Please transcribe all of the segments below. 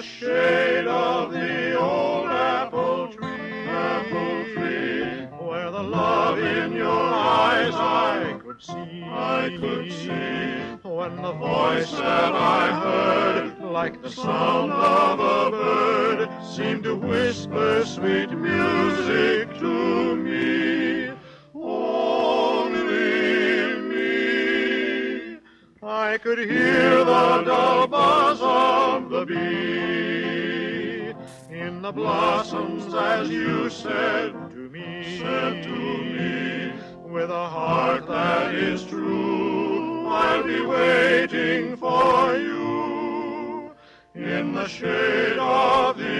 the shade of the old apple tree, apple tree, where the love in your eyes I could see, I could see, when the voice that I heard, like the sound of a bird, seemed to whisper sweet music to me. Only me. I could hear the dull buzz of the bee in the blossoms as you said to me, said to me, with a heart that is true, I'll be waiting for you. In the shade of the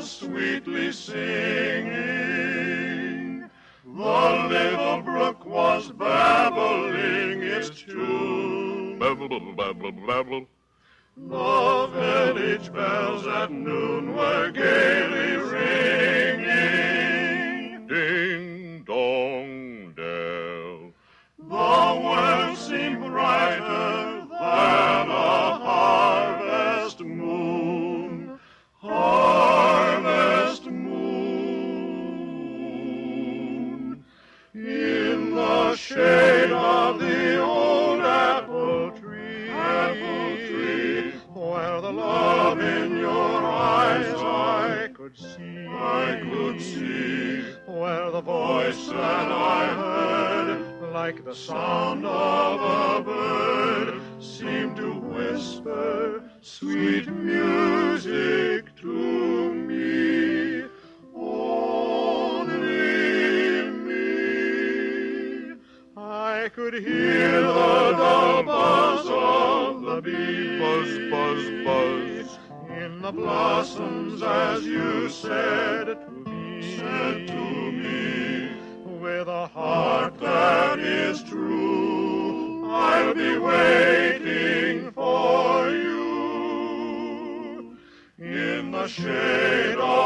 was sweetly singing. The little brook was babbling its tune. Babble, babble, babble. The village bells at noon were gaily shade of the old apple tree. Apple tree. Where the love in your eyes I could see. I could see. Where the voice that I heard, like the sound of a bird, seemed to whisper sweet music could hear the dull buzz of the bee. Buzz, buzz, buzz. In the blossoms as you said to me. Said to me. With a heart that is true, I'll be waiting for you in the shade of